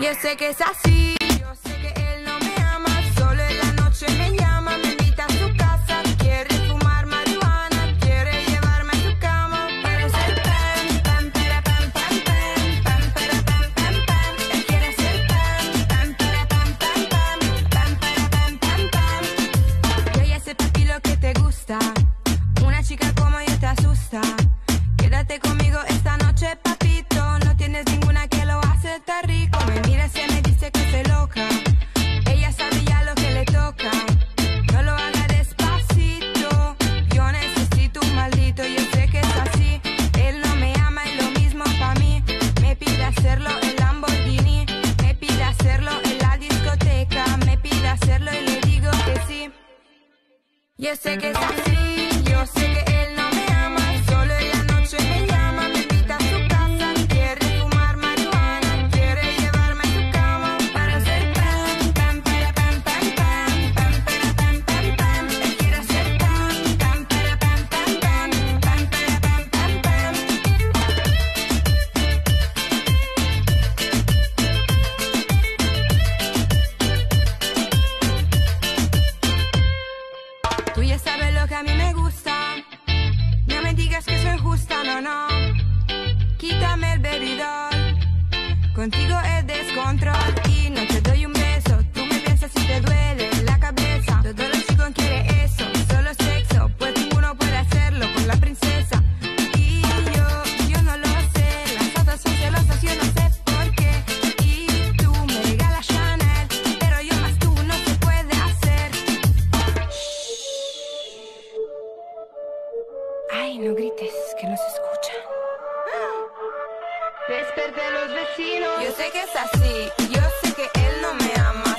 Yo sé que es así. Yo sé que es así, yo sé que gustan o no. Quítame el bebidor, contigo es descontrol y no te doy un beso, tú me besas y te duele. Ay, no grites, que nos escuchan. Desperté a los vecinos. Yo sé que es así, yo sé que él no me ama.